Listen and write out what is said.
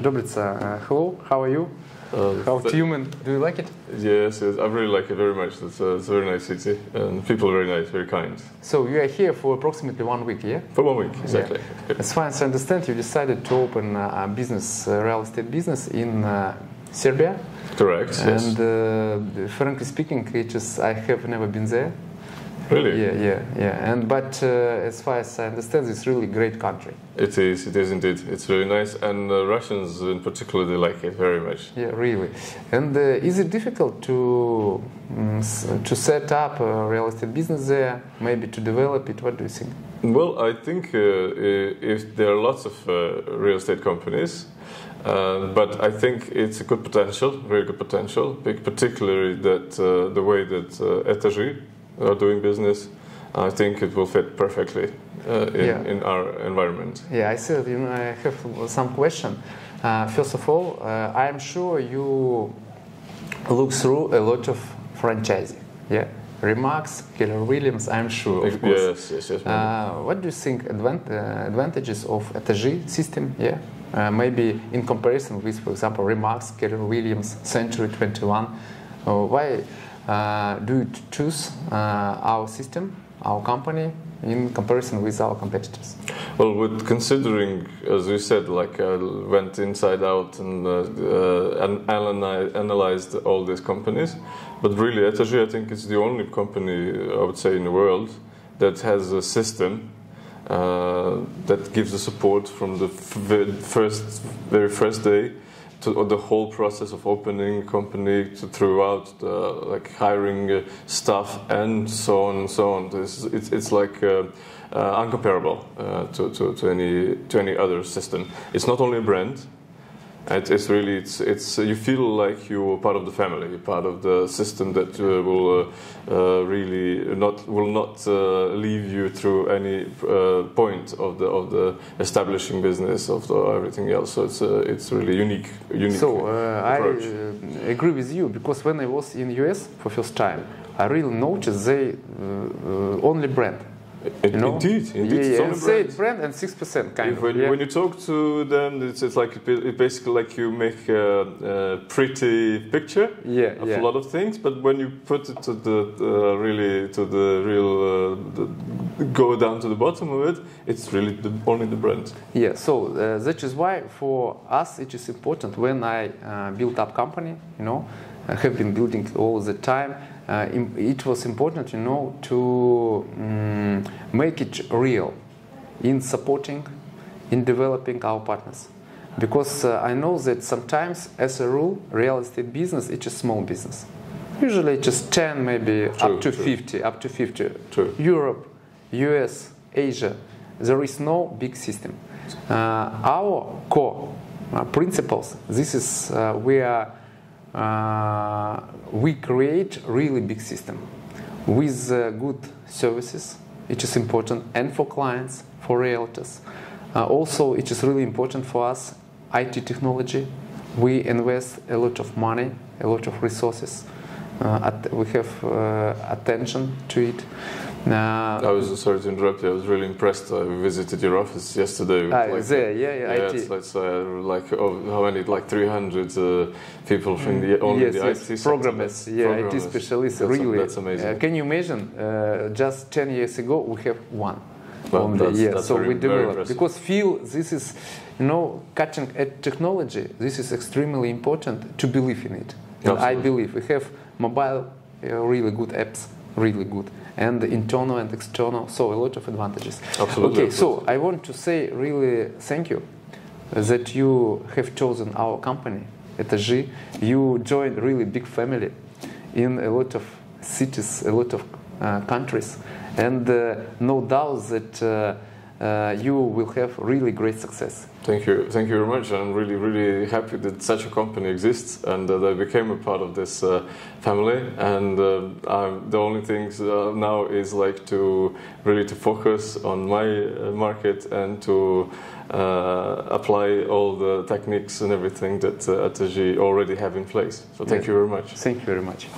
Dobrica, uh, hello, how are you? Uh, How Tyumen, do you like it? Yes, yes, I really like it very much. It's a, it's a very nice city, and people are very nice, very kind. So you are here for approximately one week, yeah? For one week, exactly. As far as I understand, you decided to open a business, uh, real estate business in uh, Serbia. Correct. Yes. And uh, frankly speaking, it is, I have never been there. Really, Yeah, yeah, yeah. And but uh, as far as I understand, it's really great country. it is. It is indeed. It's really nice, and uh, Russians in particular they like it very much. Yeah, really. And uh, is it difficult to mm, s- to set up a real estate business there? Maybe to develop it? What do you think? Well, I think uh, if there are lots of uh, real estate companies, uh, but I think it's a good potential, very good potential, particularly that uh, the way that uh, Etagi are doing business, I think it will fit perfectly uh, in, Yeah. in our environment. Yeah, I said, you know, I have some question. Uh, first of all, uh, I'm sure you look through a lot of franchising. Yeah, RE/MAX, Keller Williams. I'm sure, of course. Yes, yes, yes. Uh, what do you think advant- uh, advantages of Etagi system? Yeah, uh, maybe in comparison with, for example, RE/MAX, Keller Williams, Century 21. Uh, why do you choose uh, our system, our company, in comparison with our competitors? Well, with considering, as you said, like I went inside out and uh, uh, and analy- analyzed all these companies, but really, Etagi, I think, is the only company I would say in the world that has a system uh, that gives the support from the first, very first day to the whole process of opening a company to throughout the like hiring uh, staff and so on and so on. This, it's, it's like uh, uh, uncomparable uh, to, to, to any to any other system. It's not only a brand. It, it's really it's it's you feel like you're part of the family, you're part of the system that uh, will uh, uh, really not will not uh, leave you through any uh, point of the of the establishing business of the, everything else. So it's uh, it's really unique unique. So uh, I uh, agree with you because when I was in US for first time, I really noticed they uh, uh, only brand. It- You know? Indeed, indeed. Yeah, it's yeah, only and say brand. brand and six percent kind If of. when, yeah. when you talk to them, it's, it's like it's basically like you make a, a pretty picture yeah, of yeah. a lot of things, but when you put it to the uh, really to the real uh, the, go down to the bottom of it, it's really the, only the brand. Yeah, so uh, that is why for us it is important when I uh, built up company, you know, I have been building all the time. Uh, it was important, you know, to mm, make it real in supporting, in developing our partners. Because uh, I know that sometimes, as a rule, real estate business it's a small business. Usually just 10, maybe True, up to true. 50, up to 50. True. Europe, US, Asia, there is no big system. Uh, our core uh, principles, this is uh, where uh, we create really big system with uh, good services. It is important and for clients, for realtors. Uh, also, it is really important for us, IT technology. We invest a lot of money, a lot of resources. Uh, at, we have uh, attention to it. Uh, I was sorry to interrupt you. I was really impressed. I visited your office yesterday. with, Ah, like, there, yeah, yeah, yeah, IT. it's, uh, like oh, how many? Like 300 uh, people from the only yes, the yes. IT programmers, yeah, Programmers. IT specialists. That's, really, that's amazing. Uh, can you imagine? Uh, just 10 years ago, we have one. Well, only, that's- yeah. that's so very- we developed because feel this is, you know, cutting edge technology. This is extremely important to believe in it. And I believe we have mobile, uh, really good apps, really good, and internal and external. So a lot of advantages. Absolutely, Okay, so I want to say really thank you that you have chosen our company, Etagi. You joined really big family in a lot of cities, a lot of uh, countries, and uh, no doubt that uh, uh, you will have really great success. Thank you, thank you very much. I'm really, really happy that such a company exists and that I became a part of this uh, family. And uh, I'm, the only thing uh, now is like to really to focus on my uh, market and to uh, apply all the techniques and everything that uh, Etagi already have in place. So thank Yeah. you very much. Thank you very much.